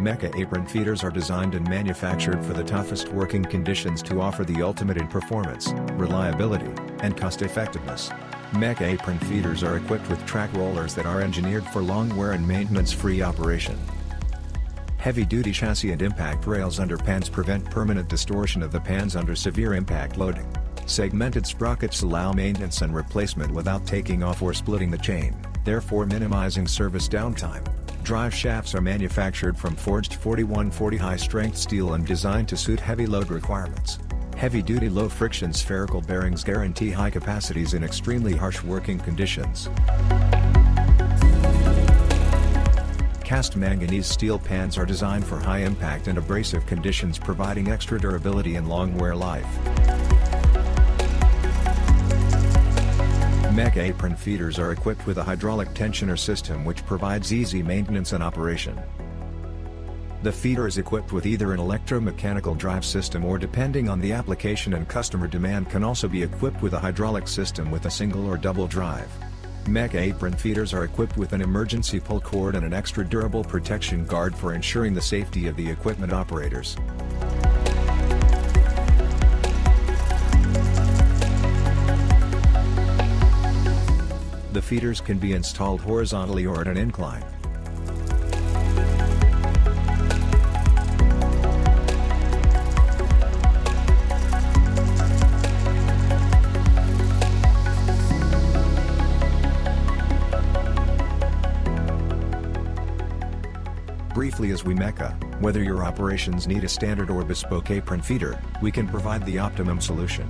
MEKA apron feeders are designed and manufactured for the toughest working conditions to offer the ultimate in performance, reliability, and cost-effectiveness. MEKA apron feeders are equipped with track rollers that are engineered for long wear and maintenance-free operation. Heavy-duty chassis and impact rails under pans prevent permanent distortion of the pans under severe impact loading. Segmented sprockets allow maintenance and replacement without taking off or splitting the chain, therefore minimizing service downtime. Drive shafts are manufactured from forged 4140 high-strength steel and designed to suit heavy load requirements. Heavy-duty low-friction spherical bearings guarantee high capacities in extremely harsh working conditions. Cast manganese steel pans are designed for high impact and abrasive conditions providing extra durability and long wear life. MEKA apron feeders are equipped with a hydraulic tensioner system which provides easy maintenance and operation. The feeder is equipped with either an electromechanical drive system or depending on the application and customer demand can also be equipped with a hydraulic system with a single or double drive. MEKA apron feeders are equipped with an emergency pull cord and an extra durable protection guard for ensuring the safety of the equipment operators. The feeders can be installed horizontally or at an incline. Briefly as we MEKA, whether your operations need a standard or bespoke apron feeder, we can provide the optimum solution.